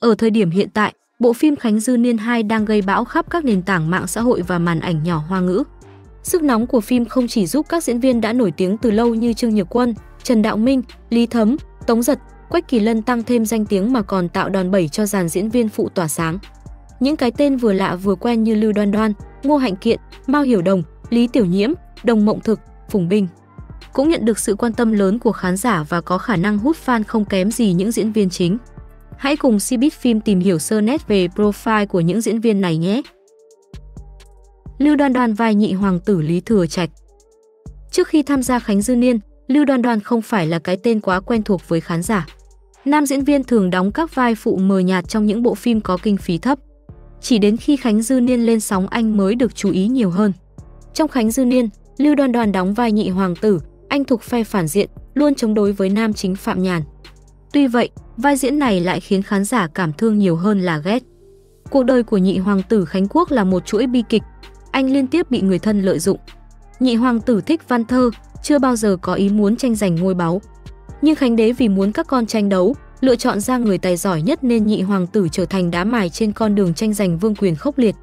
Ở thời điểm hiện tại, bộ phim Khánh Dư Niên 2 đang gây bão khắp các nền tảng mạng xã hội và màn ảnh nhỏ hoa ngữ. Sức nóng của phim không chỉ giúp các diễn viên đã nổi tiếng từ lâu như Trương Nhược Quân, Trần Đạo Minh, Lý Thấm, Tống Giật, Quách Kỳ Lân tăng thêm danh tiếng mà còn tạo đòn bẩy cho dàn diễn viên phụ tỏa sáng. Những cái tên vừa lạ vừa quen như Lưu Đoan Đoan, Ngô Hạnh Kiện, Mao Hiểu Đồng, Lý Tiểu Nhiễm, Đồng Mộng Thực, Phùng Bình cũng nhận được sự quan tâm lớn của khán giả và có khả năng hút fan không kém gì những diễn viên chính. Hãy cùng Cbiz Phim tìm hiểu sơ nét về profile của những diễn viên này nhé. Lưu Đoan Đoan vai nhị hoàng tử Lý Thừa Trạch Trước khi tham gia Khánh Dư Niên, Lưu Đoan Đoan không phải là cái tên quá quen thuộc với khán giả. Nam diễn viên thường đóng các vai phụ mờ nhạt trong những bộ phim có kinh phí thấp. Chỉ đến khi Khánh Dư Niên lên sóng anh mới được chú ý nhiều hơn. Trong Khánh Dư Niên, Lưu Đoan Đoan đóng vai nhị hoàng tử, anh thuộc phe phản diện, luôn chống đối với nam chính Phạm Nhàn. Tuy vậy, vai diễn này lại khiến khán giả cảm thương nhiều hơn là ghét. Cuộc đời của nhị hoàng tử Khánh Quốc là một chuỗi bi kịch, anh liên tiếp bị người thân lợi dụng. Nhị hoàng tử thích văn thơ, chưa bao giờ có ý muốn tranh giành ngôi báu. Nhưng Khánh đế vì muốn các con tranh đấu, lựa chọn ra người tài giỏi nhất nên nhị hoàng tử trở thành đá mài trên con đường tranh giành vương quyền khốc liệt.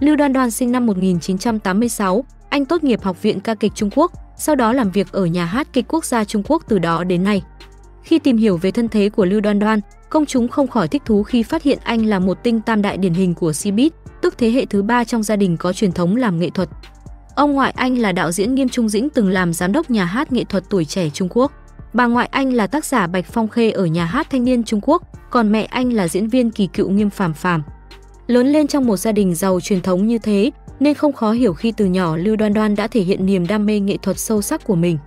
Lưu Đoan Đoan sinh năm 1986, anh tốt nghiệp Học viện ca kịch Trung Quốc, sau đó làm việc ở nhà hát kịch quốc gia Trung Quốc từ đó đến nay. Khi tìm hiểu về thân thế của Lưu Đoan Đoan, công chúng không khỏi thích thú khi phát hiện anh là một tinh tam đại điển hình của Cbiz, tức thế hệ thứ ba trong gia đình có truyền thống làm nghệ thuật. Ông ngoại anh là đạo diễn Nghiêm Trung Dĩnh từng làm giám đốc nhà hát nghệ thuật tuổi trẻ Trung Quốc. Bà ngoại anh là tác giả Bạch Phong Khê ở nhà hát thanh niên Trung Quốc, còn mẹ anh là diễn viên kỳ cựu Nghiêm Phàm Phàm. Lớn lên trong một gia đình giàu truyền thống như thế, nên không khó hiểu khi từ nhỏ Lưu Đoan Đoan đã thể hiện niềm đam mê nghệ thuật sâu sắc của mình.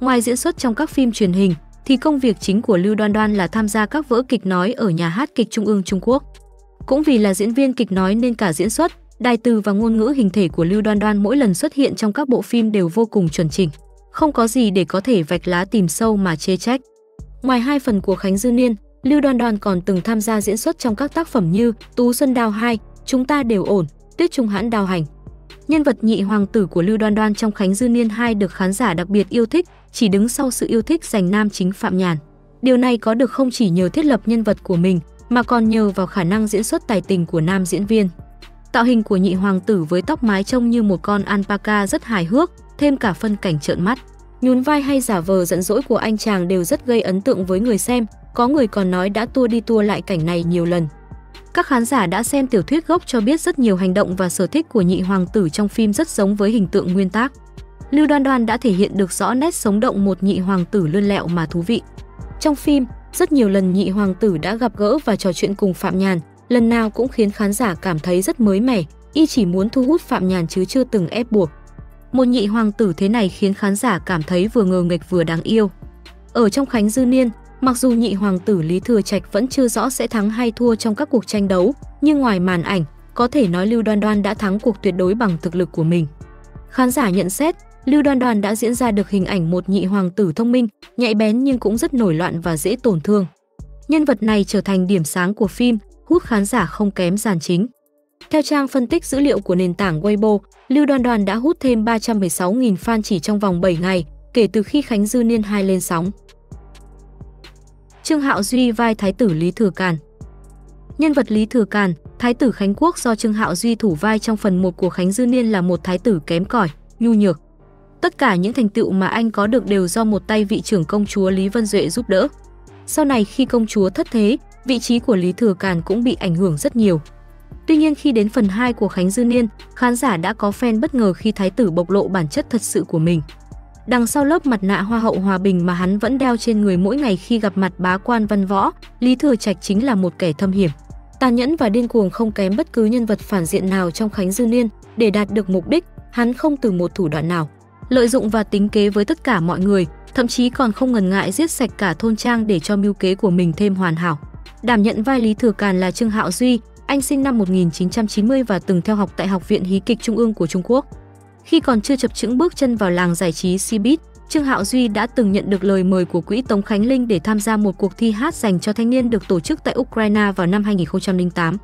Ngoài diễn xuất trong các phim truyền hình, thì công việc chính của Lưu Đoan Đoan là tham gia các vở kịch nói ở nhà hát kịch Trung ương Trung Quốc. Cũng vì là diễn viên kịch nói nên cả diễn xuất, đài từ và ngôn ngữ hình thể của Lưu Đoan Đoan mỗi lần xuất hiện trong các bộ phim đều vô cùng chuẩn chỉnh. Không có gì để có thể vạch lá tìm sâu mà chê trách. Ngoài hai phần của Khánh Dư Niên, Lưu Đoan Đoan còn từng tham gia diễn xuất trong các tác phẩm như Tú Xuân Đao 2, Chúng ta đều ổn, Tuyết Trung Hãn Đao Hành. Nhân vật nhị hoàng tử của Lưu Đoan Đoan trong Khánh Dư Niên 2 được khán giả đặc biệt yêu thích, chỉ đứng sau sự yêu thích dành nam chính Phạm Nhàn. Điều này có được không chỉ nhờ thiết lập nhân vật của mình, mà còn nhờ vào khả năng diễn xuất tài tình của nam diễn viên. Tạo hình của nhị hoàng tử với tóc mái trông như một con alpaca rất hài hước, thêm cả phân cảnh trợn mắt. Nhún vai hay giả vờ giận dỗi của anh chàng đều rất gây ấn tượng với người xem, có người còn nói đã tua đi tua lại cảnh này nhiều lần. Các khán giả đã xem tiểu thuyết gốc cho biết rất nhiều hành động và sở thích của nhị hoàng tử trong phim rất giống với hình tượng nguyên tác. Lưu Đoan Đoan đã thể hiện được rõ nét sống động một nhị hoàng tử lươn lẹo mà thú vị. Trong phim, rất nhiều lần nhị hoàng tử đã gặp gỡ và trò chuyện cùng Phạm Nhàn, lần nào cũng khiến khán giả cảm thấy rất mới mẻ, y chỉ muốn thu hút Phạm Nhàn chứ chưa từng ép buộc. Một nhị hoàng tử thế này khiến khán giả cảm thấy vừa ngờ nghịch vừa đáng yêu. Ở trong Khánh Dư Niên, mặc dù nhị hoàng tử Lý Thừa Trạch vẫn chưa rõ sẽ thắng hay thua trong các cuộc tranh đấu, nhưng ngoài màn ảnh, có thể nói Lưu Đoan Đoan đã thắng cuộc tuyệt đối bằng thực lực của mình. Khán giả nhận xét, Lưu Đoan Đoan đã diễn ra được hình ảnh một nhị hoàng tử thông minh, nhạy bén nhưng cũng rất nổi loạn và dễ tổn thương. Nhân vật này trở thành điểm sáng của phim, hút khán giả không kém giàn chính. Theo trang phân tích dữ liệu của nền tảng Weibo, Lưu Đoan Đoan đã hút thêm 316.000 fan chỉ trong vòng 7 ngày, kể từ khi Khánh Dư Niên 2 lên sóng. Trương Hạo Duy vai Thái tử Lý Thừa Càn Nhân vật Lý Thừa Càn, Thái tử Khánh Quốc do Trương Hạo Duy thủ vai trong phần 1 của Khánh Dư Niên là một thái tử kém cỏi, nhu nhược. Tất cả những thành tựu mà anh có được đều do một tay vị trưởng công chúa Lý Vân Duệ giúp đỡ. Sau này khi công chúa thất thế, vị trí của Lý Thừa Càn cũng bị ảnh hưởng rất nhiều. Tuy nhiên khi đến phần 2 của Khánh Dư Niên, khán giả đã có fan bất ngờ khi thái tử bộc lộ bản chất thật sự của mình. Đằng sau lớp mặt nạ hoa hậu hòa bình mà hắn vẫn đeo trên người mỗi ngày khi gặp mặt bá quan văn võ, Lý Thừa Trạch chính là một kẻ thâm hiểm. Tàn nhẫn và điên cuồng không kém bất cứ nhân vật phản diện nào trong Khánh Dư Niên, để đạt được mục đích, hắn không từ một thủ đoạn nào. Lợi dụng và tính kế với tất cả mọi người, thậm chí còn không ngần ngại giết sạch cả thôn trang để cho mưu kế của mình thêm hoàn hảo. Đảm nhận vai Lý Thừa Càn là Trương Hạo Duy, anh sinh năm 1990 và từng theo học tại Học viện Hí kịch Trung ương của Trung Quốc. Khi còn chưa chập chững bước chân vào làng giải trí Cbiz, Trương Hạo Duy đã từng nhận được lời mời của Quỹ Tống Khánh Linh để tham gia một cuộc thi hát dành cho thanh niên được tổ chức tại Ukraine vào năm 2008.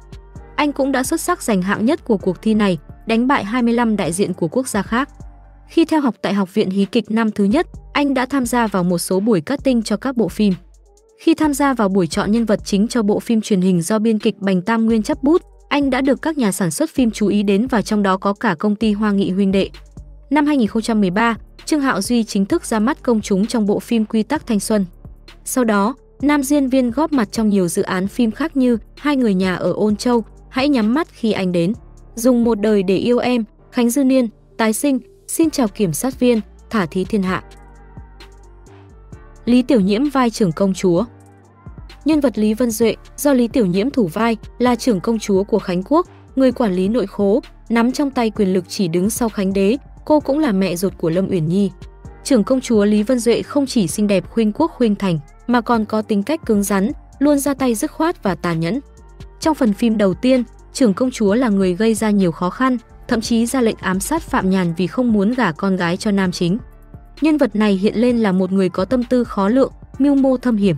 Anh cũng đã xuất sắc giành hạng nhất của cuộc thi này, đánh bại 25 đại diện của quốc gia khác. Khi theo học tại Học viện Hí kịch năm thứ nhất, anh đã tham gia vào một số buổi casting cho các bộ phim. Khi tham gia vào buổi chọn nhân vật chính cho bộ phim truyền hình do biên kịch Bành Tam Nguyên chấp bút, anh đã được các nhà sản xuất phim chú ý đến và trong đó có cả công ty Hoa Nghị huynh đệ. Năm 2013, Trương Hạo Duy chính thức ra mắt công chúng trong bộ phim Quy tắc thanh xuân. Sau đó, nam diễn viên góp mặt trong nhiều dự án phim khác như Hai người nhà ở Ôn Châu, Hãy nhắm mắt khi anh đến, Dùng một đời để yêu em, Khánh Dư Niên, Tái sinh, Xin chào kiểm sát viên, Thả thí thiên hạ. Lý Tiểu Nhiễm vai trưởng công chúa Nhân vật Lý Vân Duệ do Lý Tiểu Nhiễm thủ vai là trưởng công chúa của Khánh Quốc, người quản lý nội khố, nắm trong tay quyền lực chỉ đứng sau Khánh Đế, cô cũng là mẹ ruột của Lâm Uyển Nhi. Trưởng công chúa Lý Vân Duệ không chỉ xinh đẹp khuynh quốc khuynh thành, mà còn có tính cách cứng rắn, luôn ra tay dứt khoát và tàn nhẫn. Trong phần phim đầu tiên, trưởng công chúa là người gây ra nhiều khó khăn, thậm chí ra lệnh ám sát Phạm Nhàn vì không muốn gả con gái cho nam chính. Nhân vật này hiện lên là một người có tâm tư khó lượng, mưu mô thâm hiểm.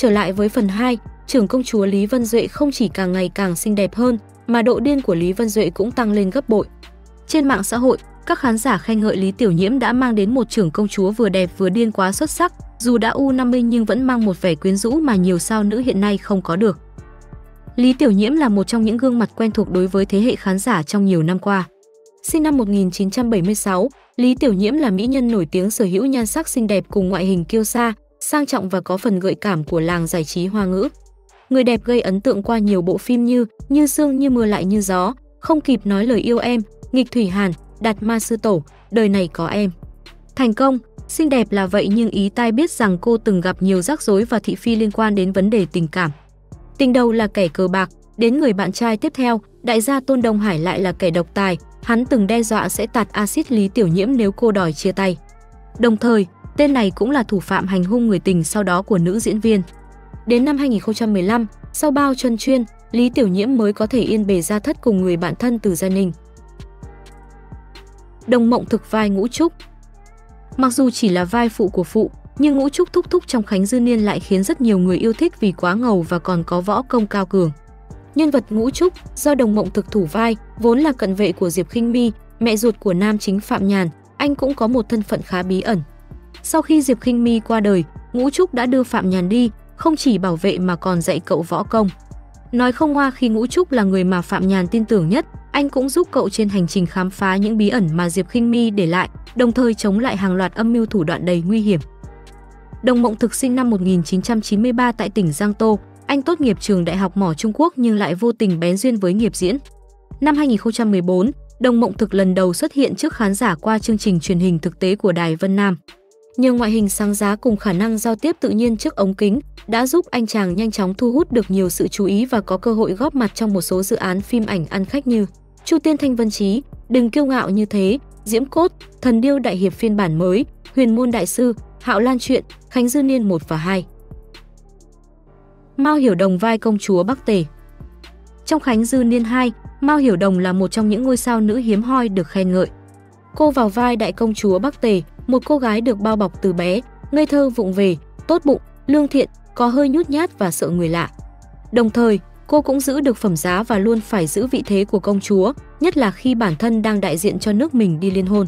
Trở lại với phần 2, trưởng công chúa Lý Vân Duệ không chỉ càng ngày càng xinh đẹp hơn, mà độ điên của Lý Vân Duệ cũng tăng lên gấp bội. Trên mạng xã hội, các khán giả khen ngợi Lý Tiểu Nhiễm đã mang đến một trưởng công chúa vừa đẹp vừa điên quá xuất sắc, dù đã U50 nhưng vẫn mang một vẻ quyến rũ mà nhiều sao nữ hiện nay không có được. Lý Tiểu Nhiễm là một trong những gương mặt quen thuộc đối với thế hệ khán giả trong nhiều năm qua. Sinh năm 1976, Lý Tiểu Nhiễm là mỹ nhân nổi tiếng sở hữu nhan sắc xinh đẹp cùng ngoại hình kiêu sa, sang trọng và có phần gợi cảm của làng giải trí hoa ngữ. Người đẹp gây ấn tượng qua nhiều bộ phim như Như sương như mưa lại như gió, Không kịp nói lời yêu em, Nghịch thủy hàn, Đạt ma sư tổ, Đời này có em. Thành công, xinh đẹp là vậy nhưng ý tai biết rằng cô từng gặp nhiều rắc rối và thị phi liên quan đến vấn đề tình cảm. Tình đầu là kẻ cờ bạc, đến người bạn trai tiếp theo, đại gia Tôn Đông Hải lại là kẻ độc tài, hắn từng đe dọa sẽ tạt axit Lý Tiểu Nhiễm nếu cô đòi chia tay. Đồng thời, tên này cũng là thủ phạm hành hung người tình sau đó của nữ diễn viên. Đến năm 2015, sau bao chân chuyên, Lý Tiểu Nhiễm mới có thể yên bề ra thất cùng người bạn thân từ Gia đình. Đồng Mộng thực vai Ngũ Trúc Mặc dù chỉ là vai phụ của phụ, nhưng Ngũ Trúc thúc thúc trong Khánh Dư Niên lại khiến rất nhiều người yêu thích vì quá ngầu và còn có võ công cao cường. Nhân vật Ngũ Trúc do Đồng Mộng thực thủ vai, vốn là cận vệ của Diệp Khinh Mi, mẹ ruột của nam chính Phạm Nhàn, anh cũng có một thân phận khá bí ẩn. Sau khi Diệp Khinh Mi qua đời, Ngũ Trúc đã đưa Phạm Nhàn đi, không chỉ bảo vệ mà còn dạy cậu võ công. Nói không hoa khi Ngũ Trúc là người mà Phạm Nhàn tin tưởng nhất, anh cũng giúp cậu trên hành trình khám phá những bí ẩn mà Diệp Khinh Mi để lại, đồng thời chống lại hàng loạt âm mưu thủ đoạn đầy nguy hiểm. Đồng Mộng Thực sinh năm 1993 tại tỉnh Giang Tô, anh tốt nghiệp trường Đại học Mỏ Trung Quốc nhưng lại vô tình bén duyên với nghiệp diễn. Năm 2014, Đồng Mộng Thực lần đầu xuất hiện trước khán giả qua chương trình truyền hình thực tế của Đài Vân Nam. Nhờ ngoại hình sáng giá cùng khả năng giao tiếp tự nhiên trước ống kính, đã giúp anh chàng nhanh chóng thu hút được nhiều sự chú ý và có cơ hội góp mặt trong một số dự án phim ảnh ăn khách như Chu Tiên Thanh Vân Chí, Đừng kiêu ngạo như thế, Diễm Cốt, Thần Điêu Đại Hiệp phiên bản mới, Huyền Môn Đại Sư, Hạo Lan Truyện, Khánh Dư Niên 1 và 2. Mao Hiểu Đồng vai công chúa Bắc Tề Trong Khánh Dư Niên 2, Mao Hiểu Đồng là một trong những ngôi sao nữ hiếm hoi được khen ngợi. Cô vào vai đại công chúa Bắc Tề, một cô gái được bao bọc từ bé, ngây thơ vụng về, tốt bụng, lương thiện, có hơi nhút nhát và sợ người lạ. Đồng thời, cô cũng giữ được phẩm giá và luôn phải giữ vị thế của công chúa, nhất là khi bản thân đang đại diện cho nước mình đi liên hôn.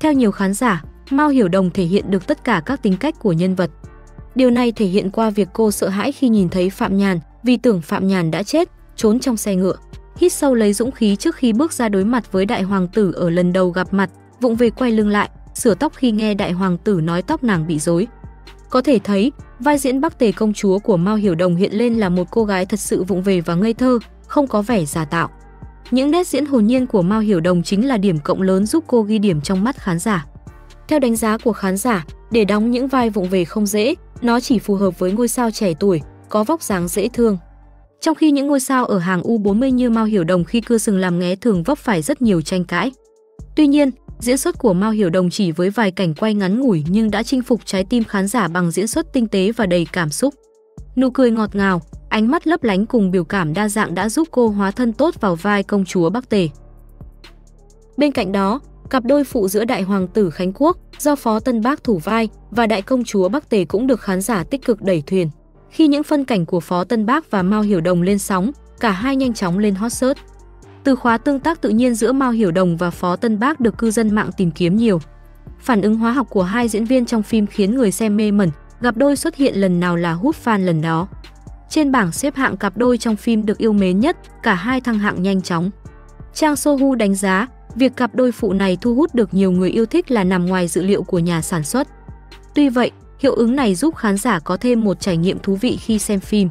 Theo nhiều khán giả, Mao Hiểu Đồng thể hiện được tất cả các tính cách của nhân vật. Điều này thể hiện qua việc cô sợ hãi khi nhìn thấy Phạm Nhàn, vì tưởng Phạm Nhàn đã chết, trốn trong xe ngựa. Hít sâu lấy dũng khí trước khi bước ra đối mặt với đại hoàng tử ở lần đầu gặp mặt, vụng về quay lưng lại, sửa tóc khi nghe đại hoàng tử nói tóc nàng bị rối. Có thể thấy, vai diễn Bắc Tề công chúa của Mao Hiểu Đồng hiện lên là một cô gái thật sự vụng về và ngây thơ, không có vẻ giả tạo. Những nét diễn hồn nhiên của Mao Hiểu Đồng chính là điểm cộng lớn giúp cô ghi điểm trong mắt khán giả. Theo đánh giá của khán giả, để đóng những vai vụng về không dễ, nó chỉ phù hợp với ngôi sao trẻ tuổi, có vóc dáng dễ thương. Trong khi những ngôi sao ở hàng U40 như Mao Hiểu Đồng khi cưa sừng làm nghé thường vấp phải rất nhiều tranh cãi. Tuy nhiên, diễn xuất của Mao Hiểu Đồng chỉ với vài cảnh quay ngắn ngủi nhưng đã chinh phục trái tim khán giả bằng diễn xuất tinh tế và đầy cảm xúc. Nụ cười ngọt ngào, ánh mắt lấp lánh cùng biểu cảm đa dạng đã giúp cô hóa thân tốt vào vai công chúa Bắc Tề. Bên cạnh đó, cặp đôi phụ giữa đại hoàng tử Khánh Quốc do Phó Tân Bác thủ vai và đại công chúa Bắc Tề cũng được khán giả tích cực đẩy thuyền. Khi những phân cảnh của Phó Tân Bác và Mao Hiểu Đồng lên sóng, cả hai nhanh chóng lên hot search. Từ khóa tương tác tự nhiên giữa Mao Hiểu Đồng và Phó Tân Bác được cư dân mạng tìm kiếm nhiều. Phản ứng hóa học của hai diễn viên trong phim khiến người xem mê mẩn, gặp đôi xuất hiện lần nào là hút fan lần đó. Trên bảng xếp hạng cặp đôi trong phim được yêu mến nhất, cả hai thăng hạng nhanh chóng. Trang Sohu đánh giá, việc cặp đôi phụ này thu hút được nhiều người yêu thích là nằm ngoài dự liệu của nhà sản xuất. Tuy vậy, hiệu ứng này giúp khán giả có thêm một trải nghiệm thú vị khi xem phim.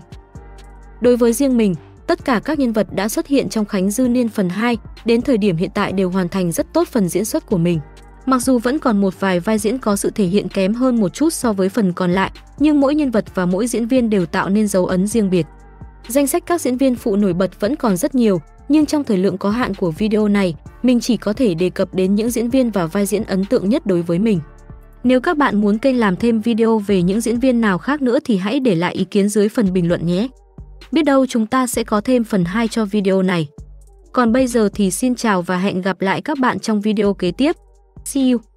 Đối với riêng mình, tất cả các nhân vật đã xuất hiện trong Khánh Dư Niên phần 2, đến thời điểm hiện tại đều hoàn thành rất tốt phần diễn xuất của mình. Mặc dù vẫn còn một vài vai diễn có sự thể hiện kém hơn một chút so với phần còn lại, nhưng mỗi nhân vật và mỗi diễn viên đều tạo nên dấu ấn riêng biệt. Danh sách các diễn viên phụ nổi bật vẫn còn rất nhiều, nhưng trong thời lượng có hạn của video này, mình chỉ có thể đề cập đến những diễn viên và vai diễn ấn tượng nhất đối với mình. Nếu các bạn muốn kênh làm thêm video về những diễn viên nào khác nữa thì hãy để lại ý kiến dưới phần bình luận nhé. Biết đâu chúng ta sẽ có thêm phần 2 cho video này. Còn bây giờ thì xin chào và hẹn gặp lại các bạn trong video kế tiếp. See you!